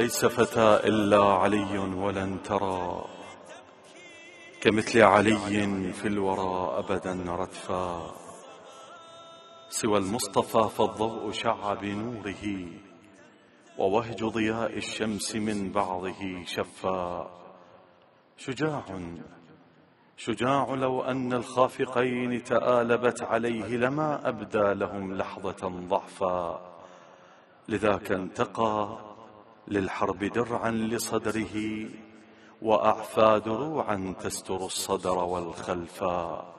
وليس فتى إلا علي ولن ترى. كمثل علي في الورى أبدا ردفا. سوى المصطفى فالضوء شع بنوره ووهج ضياء الشمس من بعضه شفا. شجاع شجاع لو أن الخافقين تآلبت عليه لما أبدى لهم لحظة ضعفا. لذاك انتقى للحرب درعا لصدره وأعفى دروعا تستر الصدر والخلفا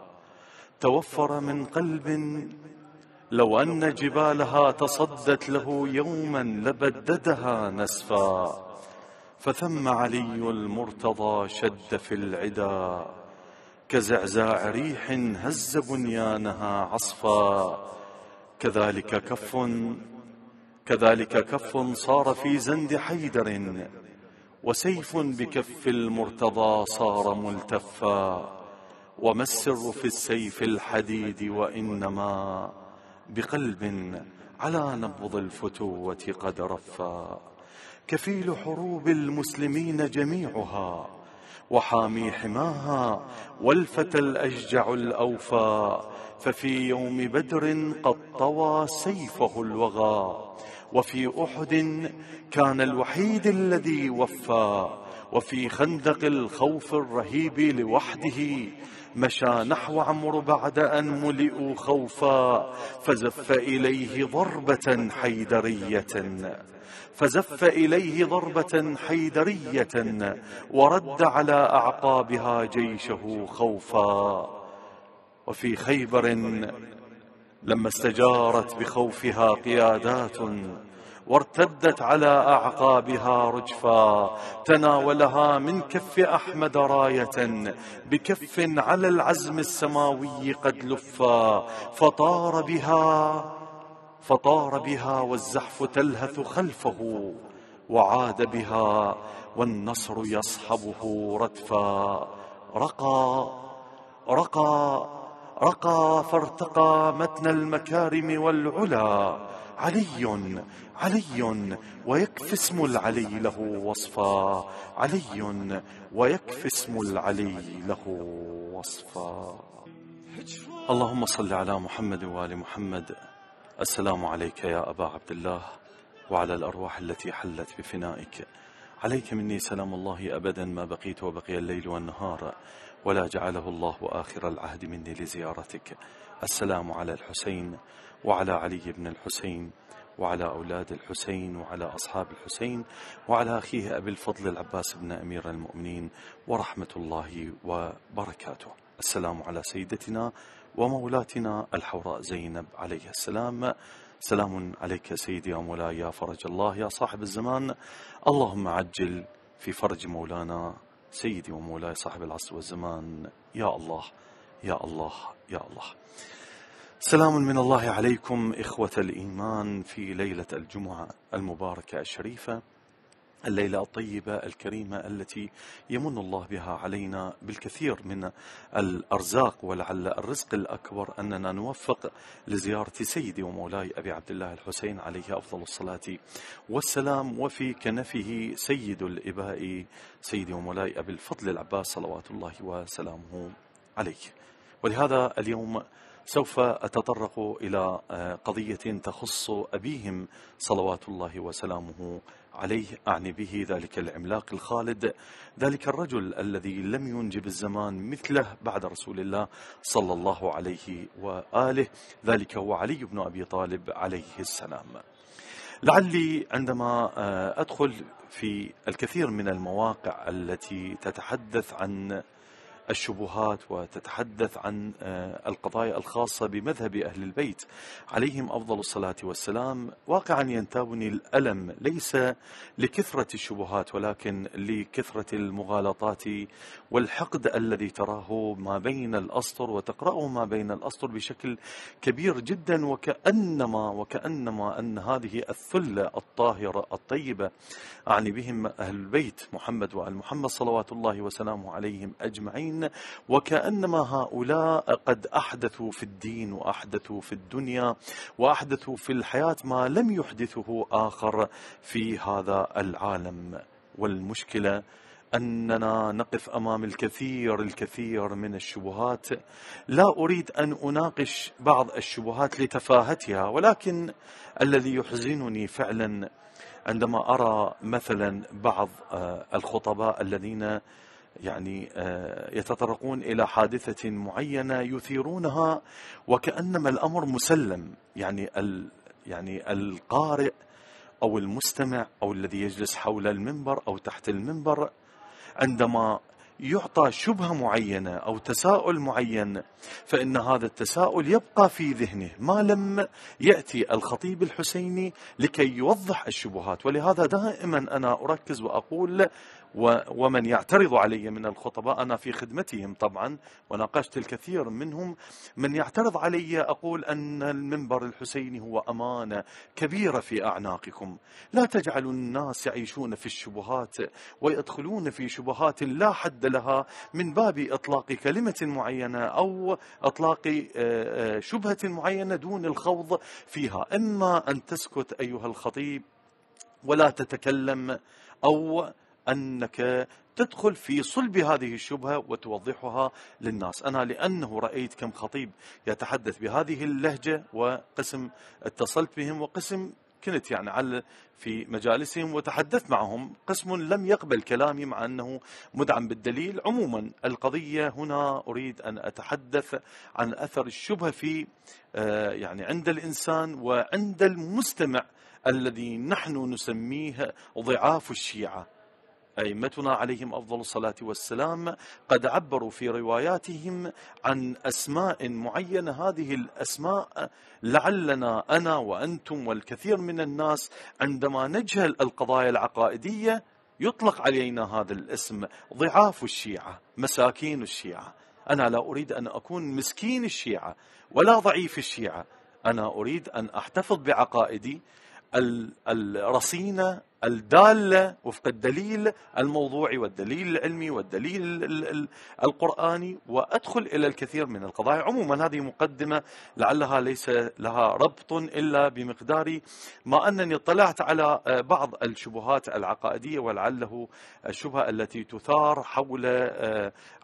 توفر من قلب لو أن جبالها تصدت له يوما لبددها نسفا. فثم علي المرتضى شد في العدا كزعزاع ريح هز بنيانها عصفا. كذلك كف كذلك كف صار في زند حيدر وسيف بكف المرتضى صار ملتفا. وما السر في السيف الحديد وإنما بقلب على نبض الفتوة قد رفا. كفيل حروب المسلمين جميعها وحامي حماها والفتى الأشجع الأوفى. ففي يوم بدر قد طوى سيفه الوغى وفي أحد كان الوحيد الذي وفى وفي خندق الخوف الرهيب لوحده مشى نحو عمرو بعد أن ملئوا خوفا فزف إليه ضربة حيدرية فزف إليه ضربة حيدرية ورد على أعقابها جيشه خوفا. وفي خيبر لما استجارت بخوفها قيادات وارتدت على أعقابها رجفا تناولها من كف أحمد راية بكف على العزم السماوي قد لفا. فطار بها فطار بها والزحف تلهث خلفه وعاد بها والنصر يصحبه ردفا. رقى رقى رقى فارتقى متن المكارم والعلا. علي علي ويكفي اسم العلي له وصفا. علي ويكفي اسم العلي له وصفا. اللهم صل على محمد وآل محمد. السلام عليك يا أبا عبد الله وعلى الأرواح التي حلت بفنائك. عليك مني سلام الله أبدا ما بقيت وبقي الليل والنهار. ولا جعله الله آخر العهد مني لزيارتك. السلام على الحسين وعلى علي بن الحسين وعلى أولاد الحسين وعلى أصحاب الحسين وعلى أخيه أبي الفضل العباس بن أمير المؤمنين ورحمة الله وبركاته. السلام على سيدتنا ومولاتنا الحوراء زينب عليه السلام. سلام عليك سيدي يا مولاي يا فرج الله يا صاحب الزمان. اللهم عجل في فرج مولانا سيدي ومولاي صاحب العصر والزمان. يا الله يا الله يا الله. سلام من الله عليكم إخوة الإيمان في ليلة الجمعة المباركة الشريفة. الليلة الطيبة الكريمة التي يمن الله بها علينا بالكثير من الأرزاق ولعل الرزق الأكبر أننا نوفق لزيارة سيدي ومولاي أبي عبد الله الحسين عليه أفضل الصلاة والسلام وفي كنفه سيد الإباء سيدي ومولاي أبي الفضل العباس صلوات الله وسلامه عليه. ولهذا اليوم سوف أتطرق إلى قضية تخص أبيهم صلوات الله وسلامه عليه أعني به ذلك العملاق الخالد ذلك الرجل الذي لم ينجب الزمان مثله بعد رسول الله صلى الله عليه وآله ذلك هو علي بن أبي طالب عليه السلام. لعلي عندما أدخل في الكثير من المواقع التي تتحدث عن الشبهات وتتحدث عن آه، القضايا الخاصة بمذهب أهل البيت. عليهم أفضل الصلاة والسلام. واقعا ينتابني الألم ليس لكثرة الشبهات ولكن لكثرة المغالطات والحقد الذي تراه ما بين الأسطر وتقرأه ما بين الأسطر بشكل كبير جدا. وكأنما وكأنما أن هذه الثلة الطاهرة الطيبة أعني بهم أهل البيت محمد وآل محمد صلوات الله وسلامه عليهم أجمعين. الحسين وكأنما هؤلاء قد أحدثوا في الدين وأحدثوا في الدنيا وأحدثوا في الحياة ما لم يحدثه آخر في هذا العالم. والمشكلة أننا نقف أمام الكثير الكثير من الشبهات. لا أريد أن أناقش بعض الشبهات لتفاهتها ولكن الذي يحزنني فعلا عندما أرى مثلا بعض آه، الخطباء الذين يعني آه، يتطرقون إلى حادثة معينة يثيرونها وكأنما الأمر مسلم. يعني يعني القارئ أو المستمع أو الذي يجلس حول المنبر أو تحت المنبر عندما يعطى شبهة معينة أو تساؤل معين فإن هذا التساؤل يبقى في ذهنه. ما لم يأتي الخطيب الحسيني لكي يوضح الشبهات. ولهذا دائما أنا أركز وأقول ومن يعترض علي من الخطباء أنا في خدمتهم طبعا وناقشت الكثير منهم. من يعترض علي أقول أن المنبر الحسيني هو أمانة كبيرة في أعناقكم. لا تجعلوا الناس يعيشون في الشبهات ويدخلون في شبهات لا حد لها من باب إطلاق كلمة معينة أو إطلاق آه، آه، شبهة معينة دون الخوض فيها. إما أن تسكت أيها الخطيب ولا تتكلم أو أنك تدخل في صلب هذه الشبهة وتوضحها للناس. أنا لأنه رأيت كم خطيب يتحدث بهذه اللهجة وقسم اتصلت بهم وقسم كنت يعني على في مجالسهم وتحدثت معهم. قسم لم يقبل كلامي مع أنه مدعم بالدليل. عموما القضية هنا أريد أن أتحدث عن أثر الشبهة في آه، يعني عند الإنسان وعند المستمع الذي نحن نسميه ضعاف الشيعة. أئمتنا عليهم أفضل الصلاة والسلام قد عبروا في رواياتهم عن أسماء معينة. هذه الأسماء لعلنا أنا وأنتم والكثير من الناس عندما نجهل القضايا العقائدية يطلق علينا هذا الاسم ضعاف الشيعة مساكين الشيعة. أنا لا أريد أن أكون مسكين الشيعة ولا ضعيف الشيعة. أنا أريد أن أحتفظ بعقائدي الرصينة الدالة وفق الدليل الموضوعي والدليل العلمي والدليل القرآني وأدخل إلى الكثير من القضايا. عموما هذه مقدمة لعلها ليس لها ربط إلا بمقدار ما أنني اطلعت على بعض الشبهات العقائدية ولعله الشبهة التي تثار حول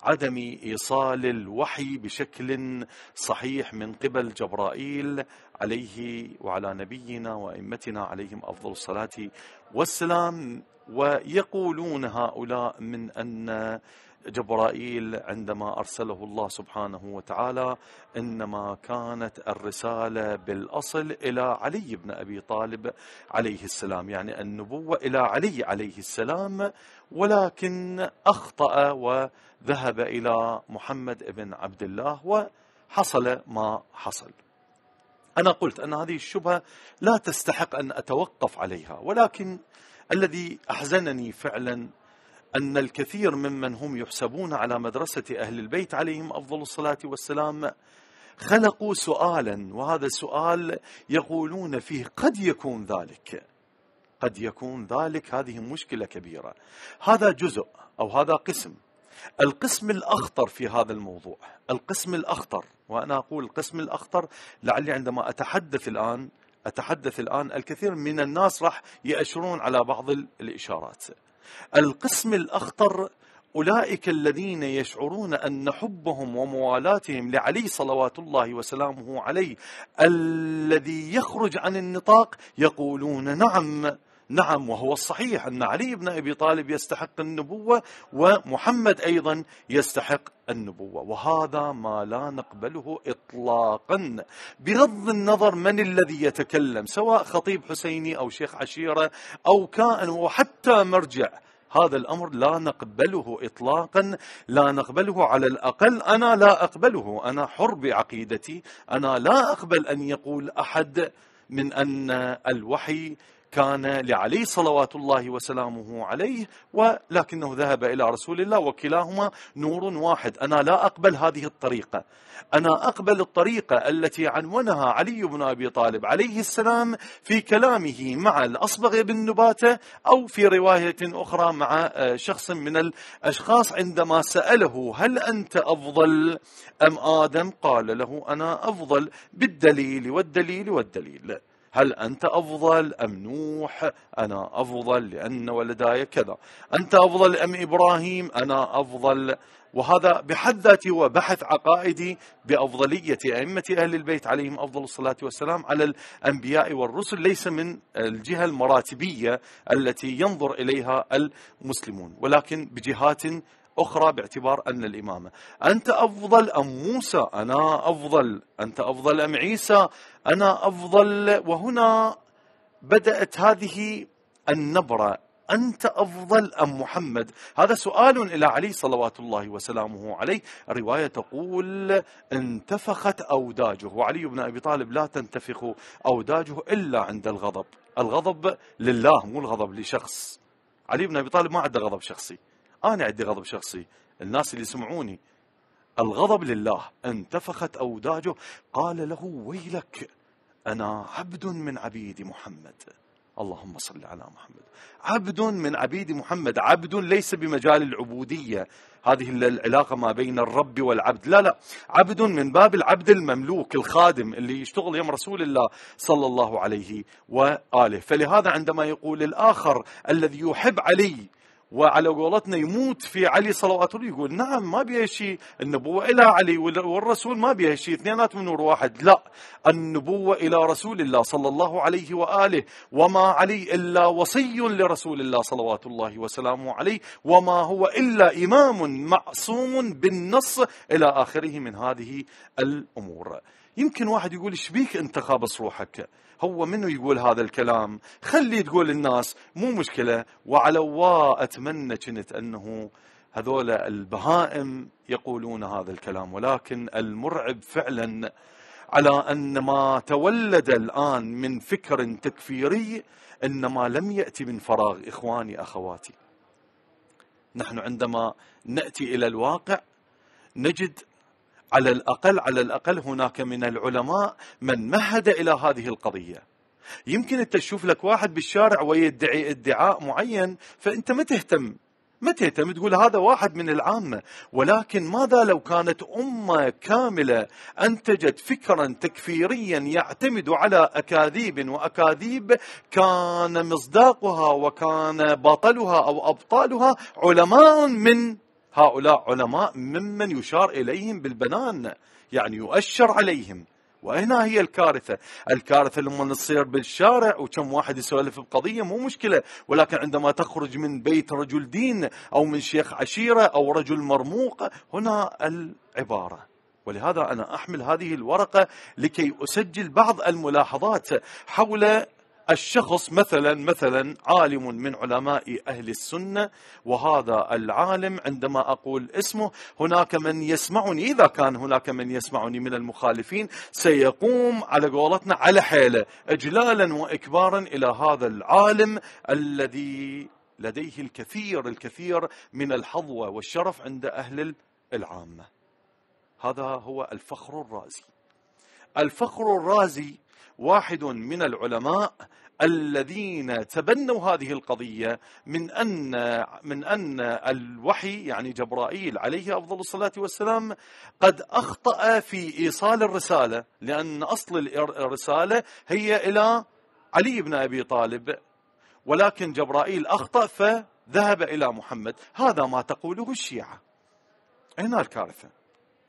عدم إيصال الوحي بشكل صحيح من قبل جبرائيل عليه وعلى نبينا وأئمتنا عليهم أفضل الصلاة والسلام ويقولون هؤلاء من أن جبرائيل عندما أرسله الله سبحانه وتعالى إنما كانت الرسالة بالأصل إلى علي بن أبي طالب عليه السلام. يعني النبوة إلى علي عليه السلام ولكن أخطأ وذهب إلى محمد بن عبد الله وحصل ما حصل. أنا قلت أن هذه الشبهة لا تستحق أن أتوقف عليها ولكن الذي أحزنني فعلا أن الكثير ممن هم يحسبون على مدرسة أهل البيت عليهم أفضل الصلاة والسلام خلقوا سؤالا وهذا السؤال يقولون فيه قد يكون ذلك. قد يكون ذلك هذه مشكلة كبيرة. هذا جزء أو هذا قسم القسم الأخطر في هذا الموضوع القسم الأخطر وأنا أقول القسم الأخطر لعلي عندما أتحدث الآن أتحدث الآن الكثير من الناس راح يأشرون على بعض الإشارات. القسم الأخطر أولئك الذين يشعرون أن حبهم وموالاتهم لعلي صلوات الله وسلامه عليه الذي يخرج عن النطاق يقولون نعم نعم وهو الصحيح أن علي بن أبي طالب يستحق النبوة ومحمد أيضا يستحق النبوة وهذا ما لا نقبله إطلاقا. بغض النظر من الذي يتكلم سواء خطيب حسيني أو شيخ عشيرة أو كائن وحتى مرجع. هذا الأمر لا نقبله اطلاقا لا نقبله على الأقل. أنا لا أقبله أنا حر بعقيدتي. أنا لا أقبل أن يقول أحد من أن الوحي كان لعلي صلوات الله وسلامه عليه ولكنه ذهب إلى رسول الله وكلاهما نور واحد. أنا لا أقبل هذه الطريقة. أنا أقبل الطريقة التي عنونها علي بن أبي طالب عليه السلام في كلامه مع الأصبغ بن نباتة أو في رواية أخرى مع شخص من الأشخاص عندما سأله هل أنت أفضل أم آدم قال له أنا أفضل بالدليل والدليل والدليل. هل أنت أفضل أم نوح؟ أنا أفضل لأن ولداي كذا. أنت أفضل أم إبراهيم؟ أنا أفضل. وهذا بحد ذاته هو بحث عقائدي بأفضلية أئمة أهل البيت عليهم أفضل الصلاة والسلام على الأنبياء والرسل ليس من الجهة المراتبية التي ينظر إليها المسلمون ولكن بجهات أخرى باعتبار أن الإمامة. أنت أفضل أم موسى؟ أنا أفضل. أنت أفضل أم عيسى؟ أنا أفضل. وهنا بدأت هذه النبرة. أنت أفضل أم محمد؟ هذا سؤال إلى علي صلوات الله وسلامه عليه. الرواية تقول انتفخت أوداجه. وعلي بن أبي طالب لا تنتفخ أوداجه إلا عند الغضب. الغضب لله مو الغضب لشخص. علي بن أبي طالب ما عنده غضب شخصي. أنا عندي غضب شخصي. الناس اللي يسمعوني. الغضب لله. انتفخت أوداجه. قال له ويلك أنا عبد من عبيد محمد. اللهم صل على محمد. عبد من عبيد محمد. عبد ليس بمجال العبودية. هذه العلاقة ما بين الرب والعبد. لا لا. عبد من باب العبد المملوك الخادم اللي يشتغل يم رسول الله صلى الله عليه وآله. فلهذا عندما يقول الآخر الذي يحب علي وعلى قولتنا يموت في علي صلوات الله يقول نعم ما بيها شيء النبوة إلى علي والرسول ما بيها شيء اثنينات من نور واحد. لا النبوة إلى رسول الله صلى الله عليه وآله وما علي إلا وصي لرسول الله صلوات الله وسلامه عليه وما هو إلا إمام معصوم بالنص إلى آخره من هذه الأمور. يمكن واحد يقول إيش بيك أنت خابص روحك؟ هو منو يقول هذا الكلام؟ خلي تقول الناس مو مشكلة وعلى الله أتمنى كنت أنه هذول البهائم يقولون هذا الكلام ولكن المرعب فعلا على أن ما تولد الآن من فكر تكفيري إنما لم يأتي من فراغ إخواني أخواتي. نحن عندما نأتي إلى الواقع نجد على الأقل على الأقل هناك من العلماء من مهد إلى هذه القضية. يمكن أنت تشوف لك واحد بالشارع ويدعي ادعاء معين فأنت ما تهتم. ما تهتم تقول هذا واحد من العامة. ولكن ماذا لو كانت أمة كاملة أنتجت فكرا تكفيريا يعتمد على أكاذيب وأكاذيب كان مصداقها وكان بطلها أو أبطالها علماء من هؤلاء علماء ممن يشار إليهم بالبنان يعني يؤشر عليهم. وهنا هي الكارثة. الكارثة لما تصير بالشارع وكم واحد يسولف بقضية مو مشكلة ولكن عندما تخرج من بيت رجل دين أو من شيخ عشيرة أو رجل مرموق هنا العبارة. ولهذا أنا أحمل هذه الورقة لكي أسجل بعض الملاحظات حول الشخص مثلا مثلا عالم من علماء أهل السنة وهذا العالم عندما أقول اسمه هناك من يسمعني إذا كان هناك من يسمعني من المخالفين سيقوم على قولتنا على حيلة إجلالا وإكبارا إلى هذا العالم الذي لديه الكثير الكثير من الحظوة والشرف عند أهل العامة. هذا هو الفخر الرازي. الفخر الرازي واحد من العلماء الذين تبنوا هذه القضية من أن من أن الوحي يعني جبرائيل عليه أفضل الصلاة والسلام قد أخطأ في إيصال الرسالة لأن أصل الرسالة هي إلى علي بن أبي طالب ولكن جبرائيل أخطأ فذهب إلى محمد. هذا ما تقوله الشيعة. هنا الكارثة.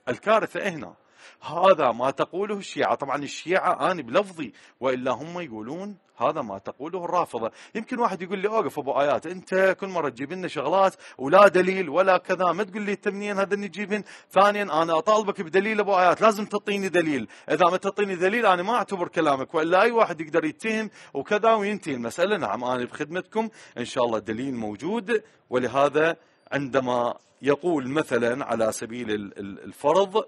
الكارثة هنا. هذا ما تقوله الشيعة. طبعا الشيعة أنا بلفظي وإلا هم يقولون هذا ما تقوله الرافضة. يمكن واحد يقول لي أوقف أبو آيات أنت كل مرة تجيب لنا شغلات ولا دليل ولا كذا ما تقول لي تمنين هذا نجيبين ثانيا أنا أطالبك بدليل أبو آيات لازم تعطيني دليل. إذا ما تعطيني دليل أنا ما أعتبر كلامك وإلا أي واحد يقدر يتهم وكذا وينتهي المسألة. نعم أنا بخدمتكم. إن شاء الله الدليل موجود. ولهذا عندما يقول مثلا على سبيل الفرض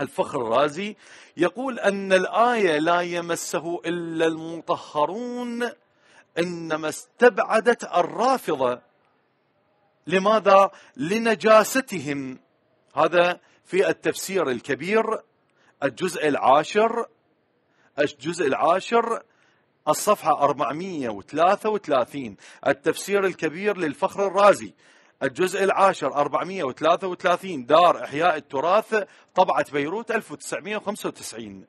الفخر الرازي يقول أن الآية لا يمسه إلا المطهرون إنما استبعدت الرافضة. لماذا؟ لنجاستهم. هذا في التفسير الكبير الجزء العاشر الجزء العاشر الصفحة 433 التفسير الكبير للفخر الرازي. الجزء العاشر 433 دار إحياء التراث طبعة بيروت 1995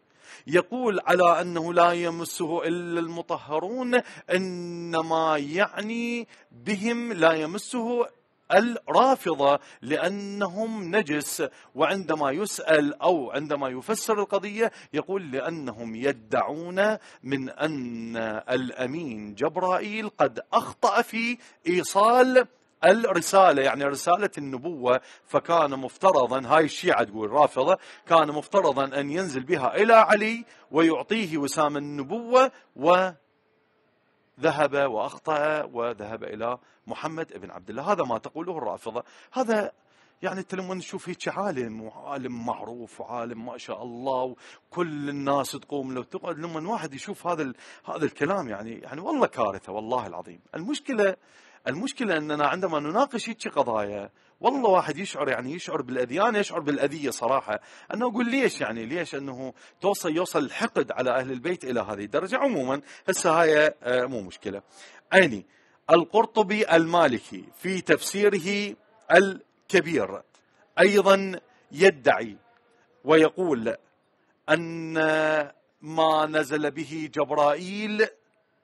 يقول على أنه لا يمسه إلا المطهرون إنما يعني بهم لا يمسه الرافضة لأنهم نجس. وعندما يسأل أو عندما يفسر القضية يقول لأنهم يدعون من أن الأمين جبرائيل قد أخطأ في إيصال الرسالة يعني رسالة النبوة فكان مفترضا هاي الشيعة تقول رافضة كان مفترضا أن ينزل بها إلى علي ويعطيه وسام النبوة و ذهب وأخطأ وذهب إلى محمد بن عبد الله. هذا ما تقوله الرافضة. هذا يعني لما نشوف هيك عالم وعالم معروف وعالم ما شاء الله وكل الناس تقوم له. تقعد لما واحد يشوف هذا هذا الكلام يعني يعني والله كارثة والله العظيم. المشكلة المشكلة أننا عندما نناقش هيك قضايا والله واحد يشعر يعني يشعر بالاذيه أنا يشعر بالأذية صراحة. انه أقول ليش يعني؟ ليش أنه توصل يوصل الحقد على أهل البيت إلى هذه الدرجة؟ عموما هسه هاي آه، مو مشكلة. عيني القرطبي المالكي في تفسيره الكبير أيضا يدعي ويقول أن ما نزل به جبرائيل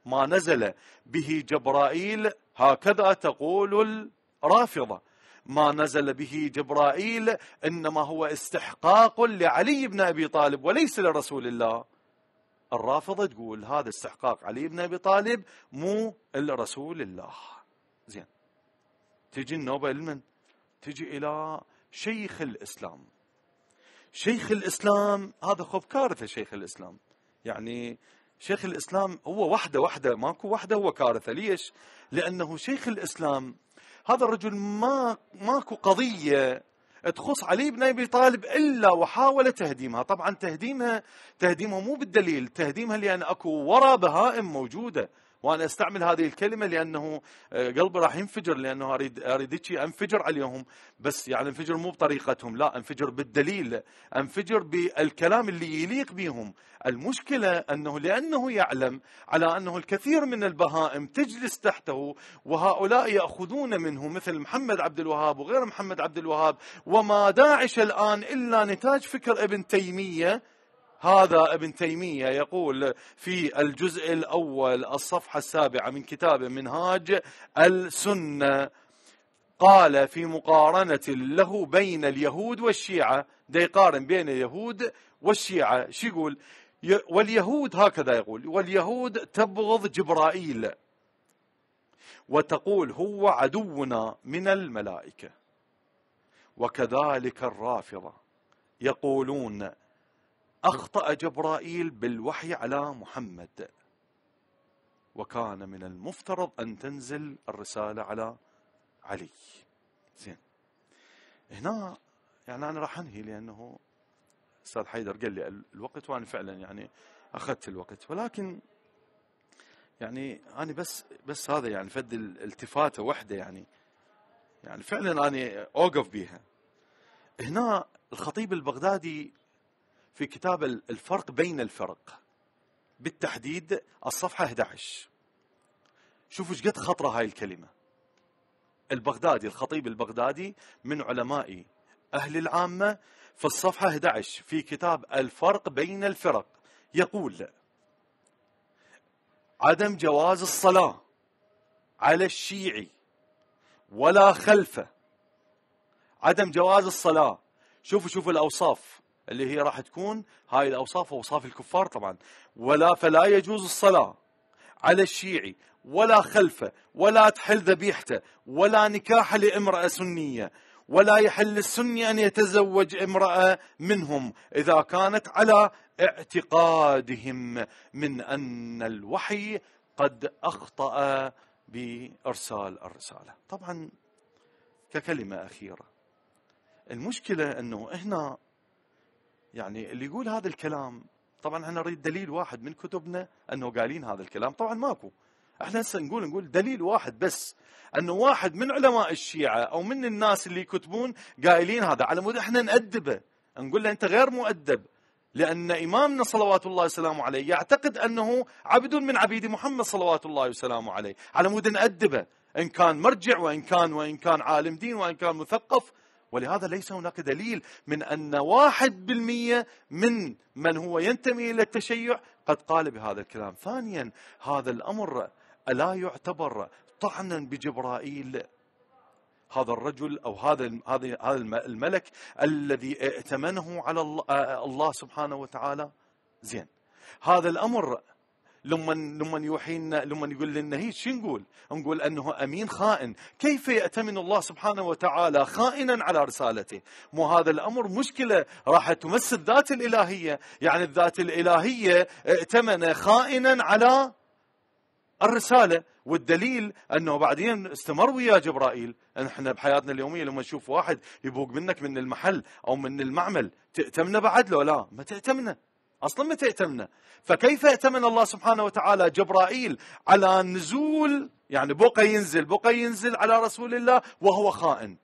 ما نزل به جبرائيل هكذا تقول الرافضة. ما نزل به جبرائيل إنما هو استحقاق لعلي بن أبي طالب وليس لرسول الله. الرافضة تقول هذا استحقاق علي بن أبي طالب مو لرسول الله. زين. تجي النوبة لمن؟ تجي إلى شيخ الإسلام. شيخ الإسلام هذا خب كارثة شيخ الإسلام. يعني شيخ الإسلام هو وحده وحده ماكو وحده هو كارثة. ليش؟ لأنه شيخ الإسلام هذا الرجل ما ماكو قضية تخص علي بن أبي طالب إلا وحاول تهديمها، طبعا تهديمها تهديمها مو بالدليل، تهديمها لأن أكو ورا بهائم موجودة، وأنا أستعمل هذه الكلمة لأنه آه، قلبي راح ينفجر لأنه أريد أريد أنفجر عليهم. بس يعني أنفجر مو بطريقتهم لا أنفجر بالدليل. أنفجر بالكلام اللي يليق بهم. المشكلة أنه لأنه يعلم على أنه الكثير من البهائم تجلس تحته وهؤلاء يأخذون منه مثل محمد عبد الوهاب وغير محمد عبد الوهاب. وما داعش الآن إلا نتاج فكر ابن تيمية. هذا ابن تيمية يقول في الجزء الأول الصفحة السابعة من كتاب منهاج السنة قال في مقارنة له بين اليهود والشيعة دا يقارن بين اليهود والشيعة. شو يقول؟ واليهود هكذا يقول واليهود تبغض جبرائيل وتقول هو عدونا من الملائكة وكذلك الرافضة يقولون أخطأ جبرائيل بالوحي على محمد وكان من المفترض أن تنزل الرسالة على علي. زين. هنا يعني أنا راح أنهي لأنه أستاذ حيدر قال لي الوقت وأنا فعلا يعني أخذت الوقت. ولكن يعني أنا بس بس هذا يعني فد الالتفاتة وحدة يعني. يعني فعلا أنا أوقف بيها. هنا الخطيب البغدادي في كتاب الفرق بين الفرق. بالتحديد الصفحة 11 شوفوا إيش قد خطرة هاي الكلمة. البغدادي الخطيب البغدادي من علماء أهل العامة في الصفحة 11 في كتاب الفرق بين الفرق. يقول عدم جواز الصلاة على الشيعي ولا خلفه. عدم جواز الصلاة. شوفوا شوفوا الأوصاف. اللي هي راح تكون هاي الأوصاف أوصاف الكفار طبعا. ولا فلا يجوز الصلاة على الشيعي ولا خلفه ولا تحل ذبيحته ولا نكاح لامرأة سنية ولا يحل السني أن يتزوج امرأة منهم إذا كانت على اعتقادهم من أن الوحي قد أخطأ بإرسال الرسالة. طبعا ككلمة أخيرة. المشكلة أنه هنا يعني اللي يقول هذا الكلام طبعا إحنا نريد دليل واحد من كتبنا أنه قايلين هذا الكلام. طبعا ماكو. إحنا هسه نقول نقول دليل واحد بس أنه واحد من علماء الشيعة أو من الناس اللي يكتبون قايلين هذا. على مود إحنا نأدبه. نقول له أنت غير مؤدب لأن إمامنا صلوات الله وسلامه عليه يعتقد أنه عبد من عبيد محمد صلوات الله وسلامه عليه. على مود نأدبه. إن كان مرجع وإن كان وإن كان عالم دين وإن كان مثقف ولهذا ليس هناك دليل من أن واحد بالمية من من هو ينتمي إلى التشيع قد قال بهذا الكلام. ثانيا هذا الأمر ألا يعتبر طعنا بجبرائيل؟ هذا الرجل أو هذا هذا هذا الملك الذي ائتمنه على الله سبحانه وتعالى؟ زين. هذا الأمر لما لما يوحينا لما يقول لنا هي شو نقول؟ نقول أنه أمين خائن، كيف يأتمن الله سبحانه وتعالى خائنا على رسالته؟ مو هذا الأمر مشكلة راح تمس الذات الإلهية، يعني الذات الإلهية ائتمن خائنا على الرسالة. والدليل أنه بعدين استمر ويا جبرائيل. إحنا بحياتنا اليومية لما نشوف واحد يبوق منك من المحل أو من المعمل تأتمنه بعد لو لا؟ ما تأتمنه. أصلا ما تأتمنه فكيف ائتمن الله سبحانه وتعالى جبرائيل على نزول يعني بقى ينزل بقى ينزل على رسول الله وهو خائن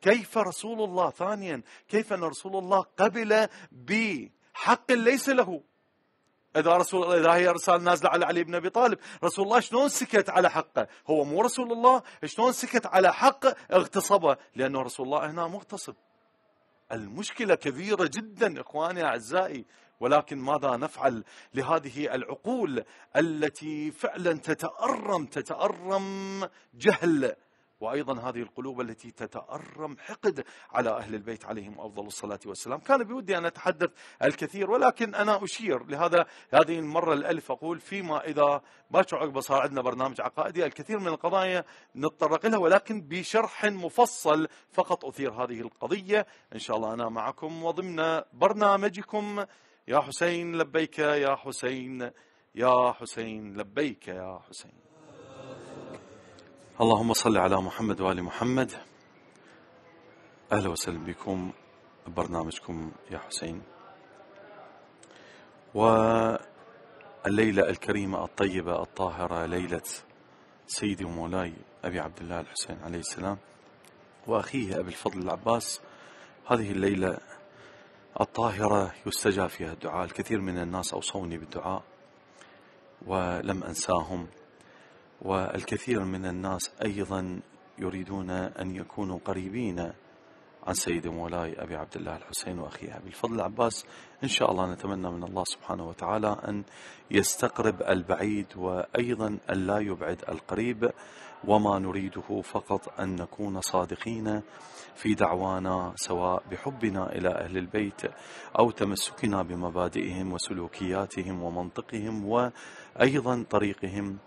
كيف رسول الله ثانيا كيف أن رسول الله قبل بحق ليس له إذا رسول إذا هي رسالة نازلة على علي بن أبي طالب، رسول الله شلون سكت على حقه؟ هو مو رسول الله، شلون سكت على حق اغتصبه؟ لأنه رسول الله هنا مغتصب. المشكلة كبيرة جدا إخواني أعزائي، ولكن ماذا نفعل لهذه العقول التي فعلا تتأرم تتأرم جهل. وأيضا هذه القلوب التي تتأرم حقد على أهل البيت عليهم أفضل الصلاة والسلام، كان بودي أن أتحدث الكثير ولكن أنا أشير لهذا. هذه المرة الألف أقول فيما إذا باكر عقبه صار عندنا برنامج عقائدي الكثير من القضايا نتطرق لها ولكن بشرح مفصل فقط أثير هذه القضية، إن شاء الله أنا معكم وضمن برنامجكم يا حسين لبيك يا حسين يا حسين لبيك يا حسين. اللهم صل على محمد وآل محمد. أهلا وسهلا بكم ببرنامجكم يا حسين. والليلة الكريمة الطيبة الطاهرة ليلة سيدي ومولاي أبي عبد الله الحسين عليه السلام وأخيه أبي الفضل العباس. هذه الليلة الطاهرة يستجاب فيها الدعاء الكثير من الناس أوصوني بالدعاء ولم أنساهم والكثير من الناس أيضا يريدون أن يكونوا قريبين عن سيدي مولاي أبي عبد الله الحسين وأخيه. أبي الفضل العباس إن شاء الله نتمنى من الله سبحانه وتعالى أن يستقرب البعيد وأيضا أن لا يبعد القريب وما نريده فقط أن نكون صادقين في دعوانا سواء بحبنا إلى أهل البيت أو تمسكنا بمبادئهم وسلوكياتهم ومنطقهم وأيضا طريقهم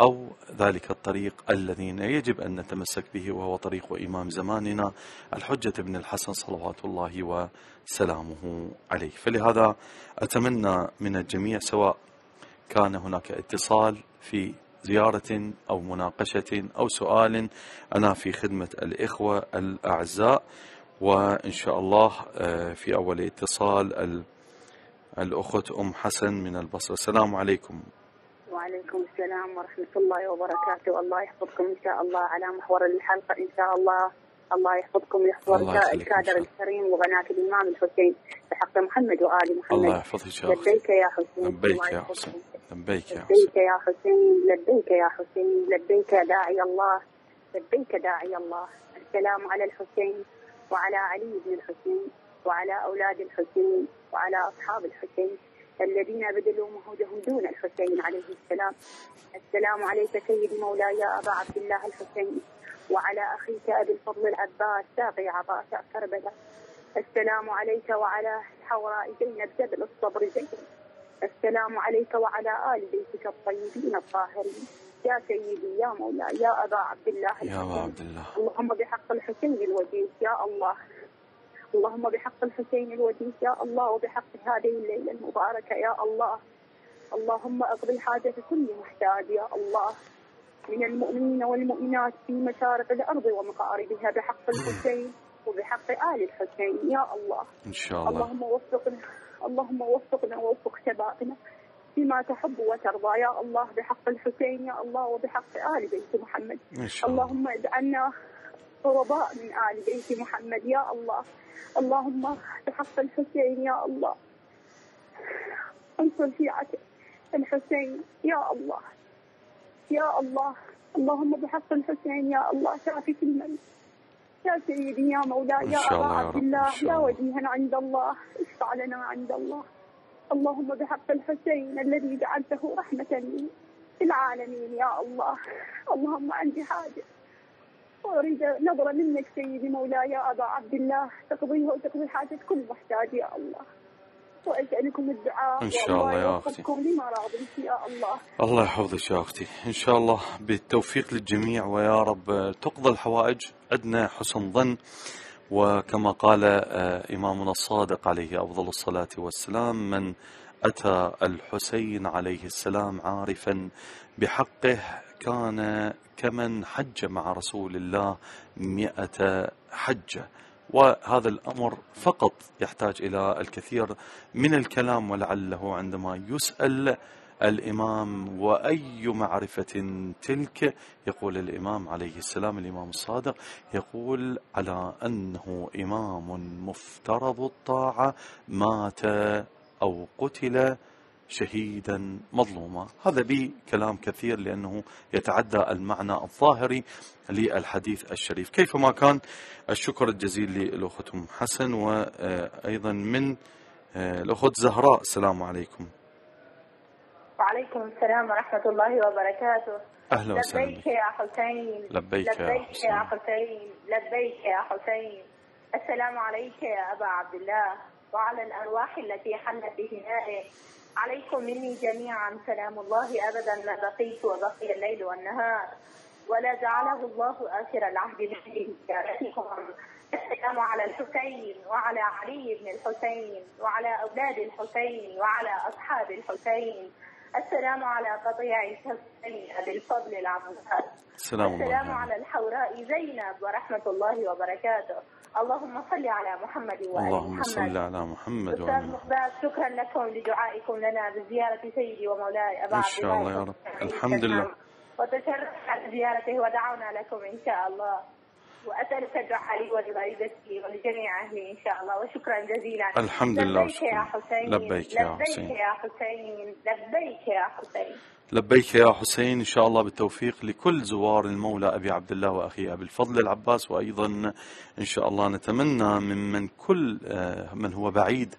أو ذلك الطريق الذين يجب أن نتمسك به وهو طريق إمام زماننا الحجة بن الحسن صلوات الله وسلامه عليه. فلهذا أتمنى من الجميع سواء كان هناك اتصال في زيارة أو مناقشة أو سؤال. أنا في خدمة الإخوة الأعزاء وإن شاء الله آه، في أول اتصال الأخت أم حسن من البصرة. السلام عليكم. وعليكم السلام ورحمة الله وبركاته. الله يحفظكم إن شاء الله على محور الحلقة إن شاء الله. الله يحفظكم ويحفظ الكادر الكريم وبنات الإمام الحسين بحق محمد وآل محمد. الله يحفظك الله لبيك يا حسين. لبيك يا حسين. لبيك يا حسين. لبيك يا حسين. لبيك يا حسين. لبيك داعي الله. لبيك داعي الله. السلام على الحسين وعلى علي بن الحسين وعلى أولاد الحسين وعلى أصحاب الحسين الذين بذلوا مهودهم دون الحسين عليه السلام. السلام عليك سيدي مولاي يا أبا عبد الله الحسين. وعلى أخيك أبي الفضل العباس ساقي عطاء كربلاء السلام عليك وعلى حوراء زينب جبل الصبر زينب السلام عليك وعلى آل بيتك الطيبين الطاهرين. يا سيدي يا مولاي يا أبا عبد الله يا أبا عبد الله. اللهم بحق الحسين الوجيز يا الله. اللهم بحق الحسين الوديع يا الله. وبحق هذه الليلة المباركة يا الله. اللهم أقضي حاجة كل محتاج يا الله. من المؤمنين والمؤمنات في مشارق الأرض ومقاربها بحق الحسين وبحق آل الحسين. يا الله. إن شاء الله. اللهم وفقنا اللهم وفقنا ووفق شبابنا بما تحب وترضى. يا الله بحق الحسين يا الله وبحق آل بيت محمد. إن شاء الله. اللهم اجعلنا قرباء من آل بيت محمد. يا الله. اللهم بحق الحسين يا الله. انصر شيعة الحسين. يا الله. يا الله. اللهم بحق الحسين يا الله. شافي كل من يا سيدي يا مولاي يا أبا عبد الله. يا. وجيها عند الله. اشفع لنا عند الله. اللهم بحق الحسين الذي جعلته رحمة العالمين يا الله. اللهم عندي حاجة وأريد نظرة منك سيدي مولاي يا أبا عبد الله. تقضيها وتقضي حاجة كل محتاج يا الله. وأسألكم الدعاء إن شاء الله يا أختي. لما يا الله. الله يحفظك يا أختي. إن شاء الله بالتوفيق للجميع ويا رب تقضى الحوائج عندنا حسن ظن. وكما قال آه، إمامنا الصادق عليه أفضل الصلاة والسلام من أتى الحسين عليه السلام عارفا بحقه كان كمن حج مع رسول الله مئة حجة. وهذا الأمر فقط يحتاج إلى الكثير من الكلام ولعله عندما يسأل الإمام وأي معرفة تلك يقول الإمام عليه السلام الإمام الصادق يقول على أنه إمام مفترض الطاعة مات أو قتل شهيدا مظلوما. هذا بي كلام كثير لأنه يتعدى المعنى الظاهري للحديث الشريف. كيفما كان الشكر الجزيل للأخت حسن وأيضا من آه، الأخت زهراء. السلام عليكم. وعليكم السلام ورحمة الله وبركاته. أهلا وسهلا لبيك. يا حسين لبيك يا لبيك حسين. يا حسين لبيك يا حسين السلام عليك يا أبا عبد الله وعلى الأرواح التي حلت بهنائه عليكم مني جميعا سلام الله أبدا ما بقيت وبقي الليل والنهار ولا جعله الله آخر العهد من زيارتكم السلام على الحسين وعلى علي بن الحسين وعلى أولاد الحسين وعلى أصحاب الحسين. السلام على قطيع الحسين أبي الفضل العباس السلام عليك. على الحوراء زينب ورحمة الله وبركاته. اللهم صل على محمد وآل اللهم محمد. صل على محمد وعلى أستاذ مقداد شكرا لكم لدعائكم لنا بزيارة سيدي ومولاي أبا إن شاء الله يا رب. الحمد لله. وتشرفنا بزيارته ودعونا لكم إن شاء الله. وأسألك الدعاء لي ولوالدتي ولجميع أهلي إن شاء الله. وشكرا جزيلا. الحمد لله لبيك يا. حسين. لبيك يا لبيك حسين. يا حسين. لبيك يا حسين. لبيك يا حسين إن شاء الله بالتوفيق لكل زوار المولى أبي عبد الله وأخي أبي الفضل العباس وأيضا إن شاء الله نتمنى ممن كل آه، من هو بعيد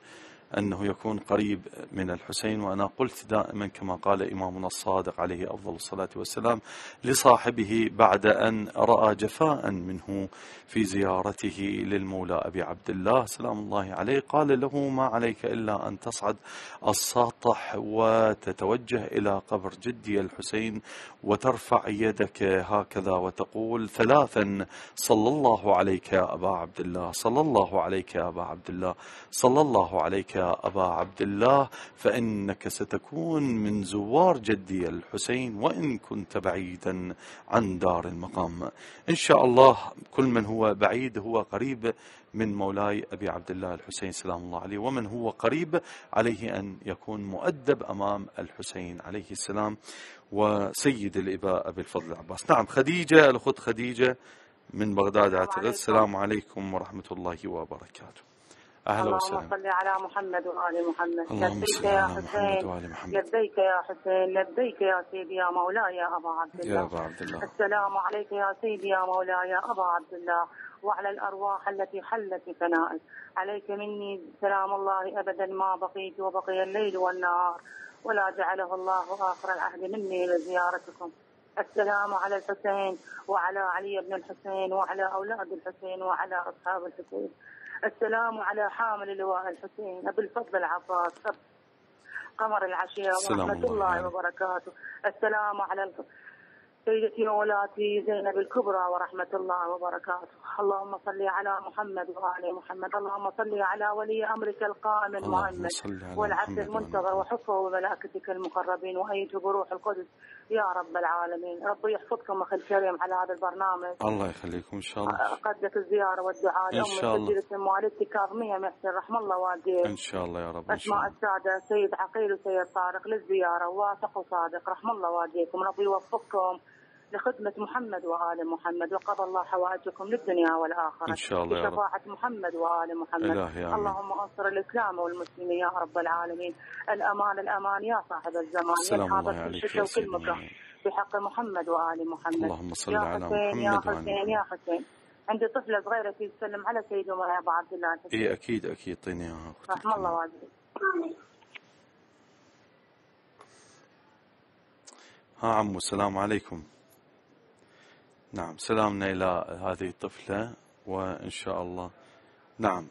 أنه يكون قريب من الحسين وأنا قلت دائما كما قال إمامنا الصادق عليه أفضل الصلاة والسلام لصاحبه بعد أن رأى جفاء منه في زيارته للمولى أبي عبد الله. سلام الله عليه. قال له ما عليك إلا أن تصعد الساطح وتتوجه إلى قبر جدي الحسين وترفع يدك هكذا وتقول ثلاثا صلى الله عليك يا أبا عبد الله صلى الله عليك يا أبا عبد الله صلى الله عليك أبا عبد الله فإنك ستكون من زوار جدي الحسين وإن كنت بعيدا عن دار المقام. إن شاء الله كل من هو بعيد هو قريب من مولاي أبي عبد الله الحسين سلام الله عليه. ومن هو قريب عليه أن يكون مؤدب أمام الحسين عليه السلام وسيد الإباء أبي الفضل العباس. نعم خديجة الأخت خديجة من بغداد أعتقد. السلام عليكم ورحمة الله وبركاته. أهلا اللهم وسهلا. صل على محمد وآل محمد. اللهم لبيك صل يا حسين. لبيك يا حسين. لبيك يا سيدي يا مولاي يا أبا عبد يا الله. أبا عبد الله. السلام عليك يا سيدي يا مولاي يا أبا عبد الله. وعلى الأرواح التي حلت بثنائك عليك مني سلام الله أبدا ما بقيت وبقي الليل والنهار. ولا جعله الله آخر العهد مني لزيارتكم. السلام على الحسين وعلى علي بن الحسين وعلى أولاد الحسين وعلى أصحاب الحسين. السلام على حامل لواء الحسين أبي الفضل العباس قمر العشية ورحمة الله. وبركاته السلام على. سيدتي وولاتي زينب الكبرى ورحمة الله وبركاته اللهم صل على محمد وآل محمد اللهم صل على ولي أمرك القائم المؤمن والعبد المنتظر. وحفظه وملائكتك المقربين وأيده بروح القدس يا رب العالمين. ربي يحفظكم أخي الكريم على هذا البرنامج. الله يخليكم إن شاء الله. قدك الزيارة والدعاء لأم شاء الله. سيدة والدتي كاظمية محسن. رحم الله والديك. إن شاء الله يا رب الله. السادة سيد عقيل وسيد طارق للزيارة واثق وصادق. رحم الله والديكم. ربي يوفقكم. لخدمة محمد وآل محمد وقضى الله حوائجكم للدنيا والآخرة. إن شاء الله يا رب. بشفاعة محمد وآل محمد. إلهي. اللهم أنصر الإسلام والمسلمين يا رب العالمين. الأمان الأمان يا صاحب الزمان. سلام ينحاضر الله عليك يا سيدنا. بحق محمد وآل محمد. اللهم صل يا على حسين يا محمد وعلى حسين يا حسين. عندي طفلة صغيرة تسلم على سيدنا أبو عبد الله. إي أكيد أكيد. طيني إياها رحم الله والديك ها عمو السلام عليكم. نعم سلامنا إلى هذه الطفلة وإن شاء الله. نعم.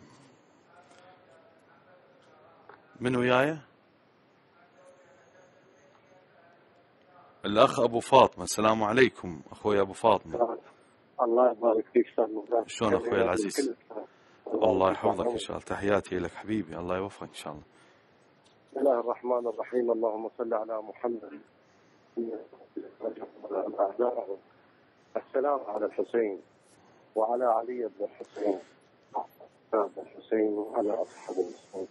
من وياي؟ الأخ أبو فاطمة السلام عليكم أخوي أبو فاطمة. الله يبارك فيك شلون أخوي العزيز؟ الله يحفظك إن شاء الله. تحياتي لك حبيبي الله يوفقك إن شاء الله. بسم الله الرحمن الرحيم. اللهم صل على محمد. السلام على الحسين وعلى علي بن الحسين. بن الحسين وعلى أصحاب الحسين.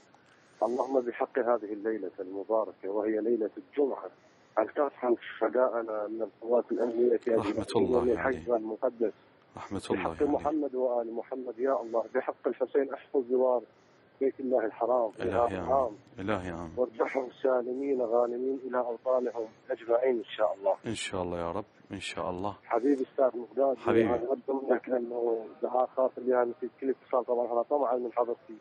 اللهم بحق هذه الليلة المباركة وهي ليلة الجمعة. ان ترحم شهداءنا من القوات الأمنية رحمة الله من. الحج المقدس؟ رحمة الله بحق عليك محمد وآل محمد. يا الله بحق الحسين أحفظ جوار بيت الله الحرام. إلهي عام إلهي آمين وارجعهم سالمين غانمين إلى أوطانهم أجمعين إن شاء الله. إن شاء الله يا رب. إن شاء الله. حبيبي أستاذ مقداد حبيبي. أنا أقدم لك أنه دعاء خاص لي أنا في كل اتصال طبعا أنا طمعا من حضرتي.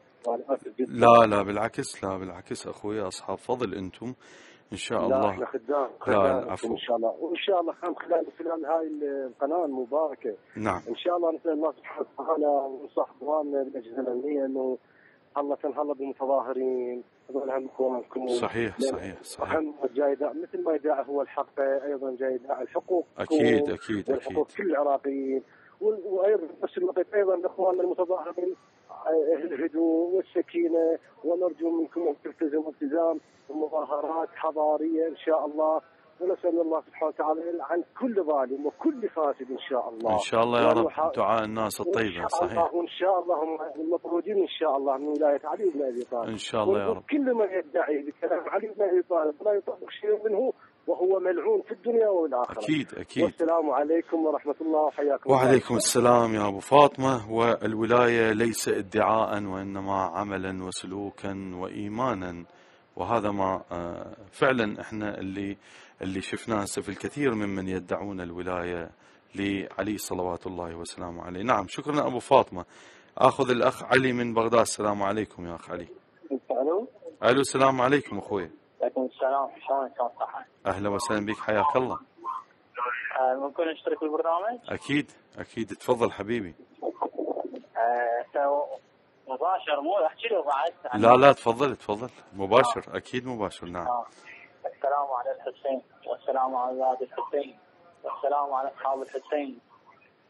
لا لا بالعكس لا بالعكس أخوي أصحاب فضل أنتم. إن شاء لا الله. إحنا خدام لا، خدام العفو. ان شاء الله. وإن شاء الله خلال خلال خلال هاي القناة المباركة. نعم. إن شاء الله نسأل الله سبحانه وتعالى ونصح أخواننا بالأجهزة الأمنية إنه الله تنهض بالمتظاهرين هذول هم اخوانكم صحيح صحيح صحيح. جاي يدعى مثل ما يدعى هو الحق أيضا جاي يدعى الحقوق أكيد أكيد والحقوق كل العراقيين. وأيضا نفس الوقت أيضا اخواننا المتظاهرين الهدوء والسكينة ونرجو منكم ان تلتزموا التزام مظاهرات حضارية إن شاء الله. ونسأل الله سبحانه وتعالى عن كل ظالم وكل فاسد إن شاء الله. إن شاء الله يا رب دعاء الناس وإن الطيبة شاء صحيح. الله وإن شاء الله هم المطرودين إن شاء الله من ولاية علي بن أبي طالب. إن شاء الله يا رب. كل من يدعي بكلام علي بن أبي طالب لا يطبق شيء منه وهو ملعون في الدنيا والآخرة. أكيد أكيد. والسلام عليكم ورحمة الله وحياكم الله. وعليكم السلام يا أبو فاطمة. والولاية ليس ادعاء وإنما عملا وسلوكا وإيمانا. وهذا ما آه، فعلا إحنا اللي اللي شفناه هسه في الكثير ممن يدعون الولاية لعلي صلوات الله وسلامه عليه. نعم شكرا أبو فاطمة. أخذ الأخ علي من بغداد. السلام عليكم يا أخ علي. ألو؟ ألو السلام عليكم أخوي. عليكم السلام. شلونك؟ أهلا وسهلا بك. حياك الله. آه، ممكن اشترك بالبرنامج؟ أكيد أكيد. تفضل حبيبي. آه، مباشر مو احكي له بعد؟ لا لا تفضل تفضل. مباشر أكيد مباشر نعم. آه. السلام على الحسين والسلام على أولاد الحسين والسلام على أصحاب الحسين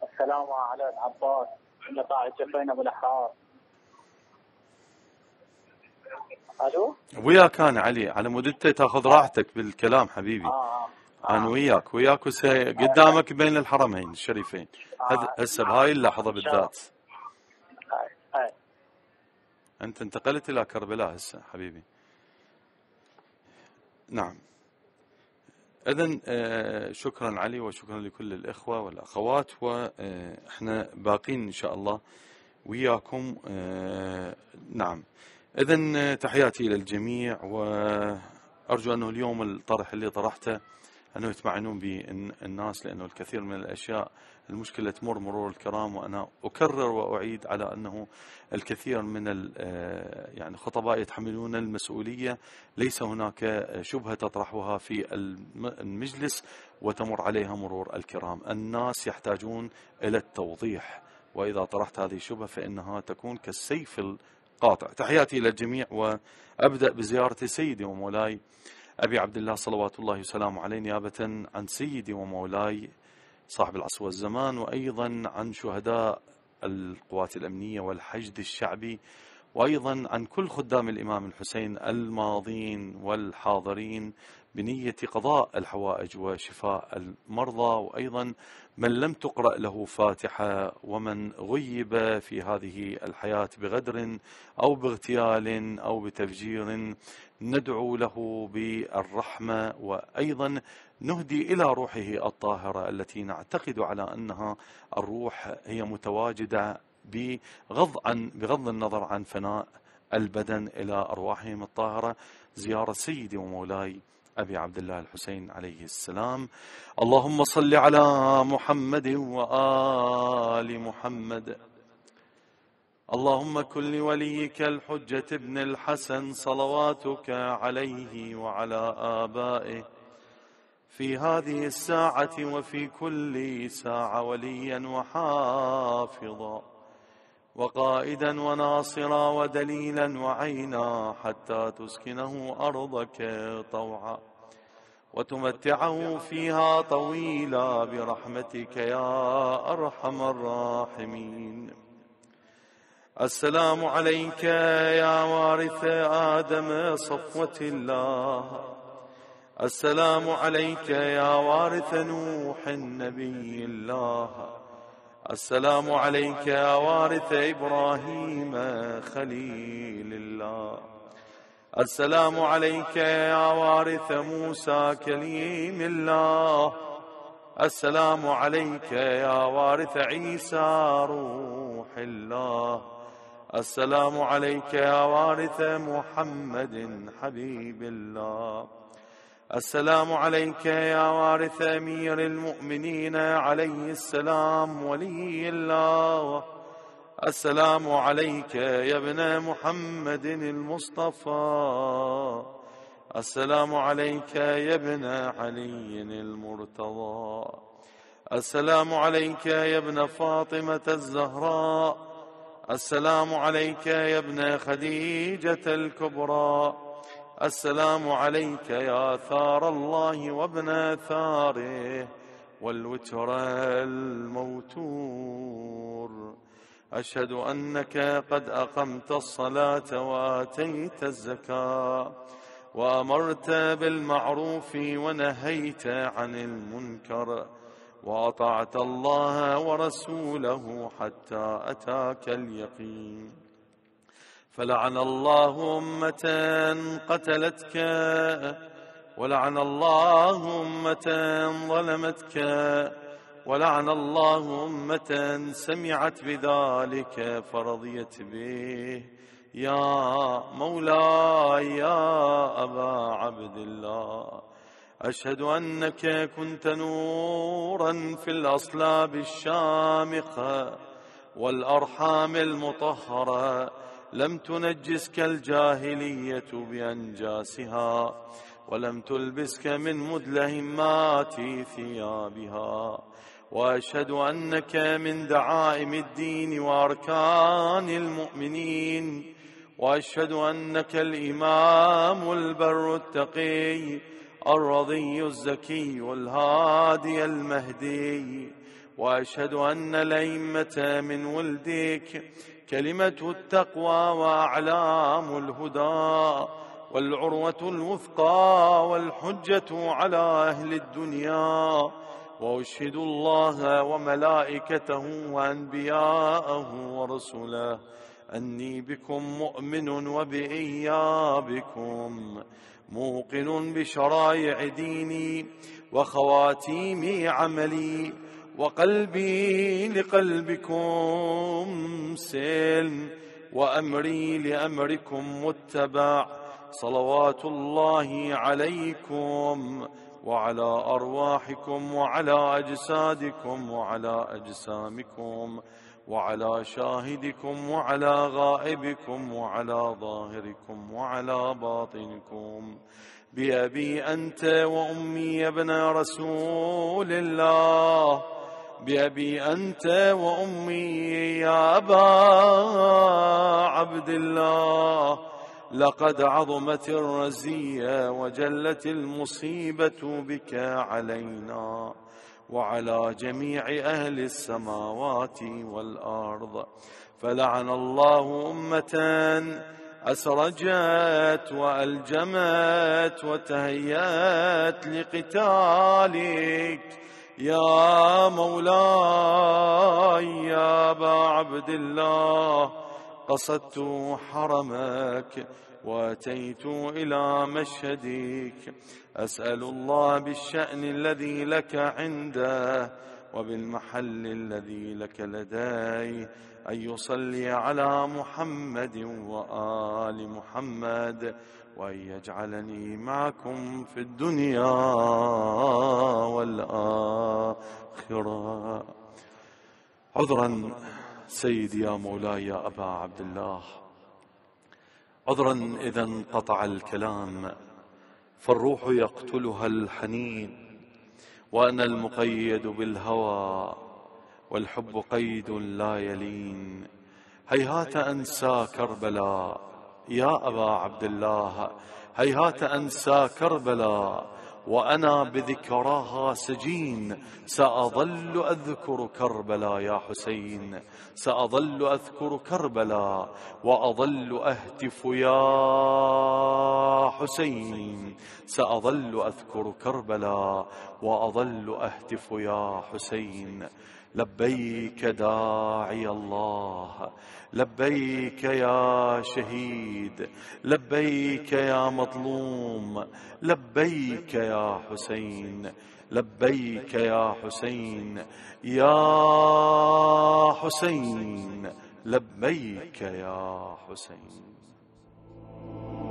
والسلام على العباس. من طاعة جفين ابو الاحرار ألو؟ وياك أنا علي على مود أنت تأخذ راحتك بالكلام حبيبي. آه آه. أنا وياك وياك وسي قدامك بين الحرمين الشريفين. هذا هسه بهاي اللحظة بالذات. أنت انتقلت إلى كربلاء هسه حبيبي. نعم. اذا آه، شكرا علي وشكرا لكل الإخوة والأخوات وإحنا باقين إن شاء الله وياكم آه، نعم. اذا تحياتي إلى الجميع وأرجو أنه اليوم الطرح اللي طرحته أنه يتمعنون به الن- الناس لأنه الكثير من الأشياء المشكلة تمر مرور الكرام وأنا أكرر وأعيد على أنه الكثير من آه، يعني خطباء يتحملون المسؤولية. ليس هناك شبهة تطرحها في الم- المجلس وتمر عليها مرور الكرام. الناس يحتاجون إلى التوضيح. وإذا طرحت هذه الشبهة فإنها تكون كالسيف القاطع. تحياتي إلى الجميع وأبدأ بزيارة سيدي ومولاي أبي عبد الله صلوات الله وسلامه عليه نيابة عن سيدي ومولاي صاحب العصر والزمان وأيضا عن شهداء القوات الأمنية والحشد الشعبي وأيضا عن كل خدام الإمام الحسين الماضين والحاضرين بنية قضاء الحوائج وشفاء المرضى وأيضا من لم تقرأ له فاتحة ومن غيب في هذه الحياة بغدر أو باغتيال أو بتفجير ندعو له بالرحمة. وأيضا نهدي إلى روحه الطاهرة التي نعتقد على أنها الروح هي متواجدة بغض عن بغض النظر عن فناء البدن إلى أرواحهم الطاهرة زيارة سيدي ومولاي أبي عبد الله الحسين عليه السلام. اللهم صل على محمد وآل محمد. اللهم كن لوليك الحجة ابن الحسن صلواتك عليه وعلى آبائه. في هذه الساعة وفي كل ساعة وليا وحافظا. وقائدا وناصرا ودليلا وعينا حتى تسكنه أرضك طوعا. وتمتعه فيها طويلا برحمتك يا أرحم الراحمين. السلام عليك يا وارث آدم صفوة الله. السلام عليك يا وارث نوح النبي الله. السلام عليك يا وارث إبراهيم خليل الله السلام عليك يا وارث موسى كليم الله السلام عليك يا وارث عيسى روح الله السلام عليك يا وارث محمد حبيب الله السلام عليك يا وارث أمير المؤمنين عليه السلام ولي الله. السلام عليك يا ابن محمد المصطفى. السلام عليك يا ابن علي المرتضى. السلام عليك يا ابن فاطمة الزهراء. السلام عليك يا ابن خديجة الكبرى. السلام عليك يا ثار الله وابن ثاره والوتر الموتور. أشهد أنك قد أقمت الصلاة وآتيت الزكاة وأمرت بالمعروف ونهيت عن المنكر وأطعت الله ورسوله حتى أتاك اليقين. فلعن الله أمة قتلتك ولعن الله أمة ظلمتك ولعن الله أمة سمعت بذلك فرضيت به. يا مولاي يا أبا عبد الله أشهد أنك كنت نورا في الأصلاب الشامخة والأرحام المطهرة. لم تنجسك الجاهلية بأنجاسها ولم تلبسك من مدلهمات ثيابها. وأشهد أنك من دعائم الدين وأركان المؤمنين. وأشهد أنك الإمام البر التقي الرضي الزكي الهادي المهدي. وأشهد أن الأئمة من ولدك كلمة التقوى وأعلام الهدى والعروة الوثقى والحجة على أهل الدنيا وأشهد الله وملائكته وأنبياءه ورسله أني بكم مؤمن وبإيابكم موقن بشرائع ديني وخواتيم عملي وقلبي لقلبكم سلم وأمري لأمركم متبع صلوات الله عليكم وعلى أرواحكم وعلى أجسادكم وعلى أجسامكم وعلى شاهدكم وعلى غائبكم وعلى ظاهركم وعلى باطنكم بأبي أنت وأمي ابن رسول الله بأبي أنت وأمي يا أبا عبد الله. لقد عظمت الرزية وجلت المصيبة بك علينا وعلى جميع أهل السماوات والأرض. فلعن الله أمة أسرجت وألجمت وتهيأت لقتالك. يا مولاي يا أبا عبد الله قصدت حرمك وأتيت إلى مشهدك. أسأل الله بالشأن الذي لك عنده وبالمحل الذي لك لدي أن يصلي على محمد وآل محمد وأن يجعلني معكم في الدنيا والآخرة. عذرا سيدي يا مولاي يا أبا عبد الله. عذرا إذا انقطع الكلام فالروح يقتلها الحنين وأنا المقيد بالهوى. والحب قيد لا يلين. هيهات أنسى كربلاء يا أبا عبد الله هيهات أنسى كربلاء وأنا بذكراها سجين. سأظل أذكر كربلاء يا حسين. سأظل أذكر كربلاء وأظل أهتف يا حسين. سأظل أذكر كربلاء وأظل أهتف يا حسين. لبيك داعي الله لبيك يا شهيد لبيك يا مظلوم لبيك يا حسين لبيك يا حسين يا حسين لبيك يا حسين.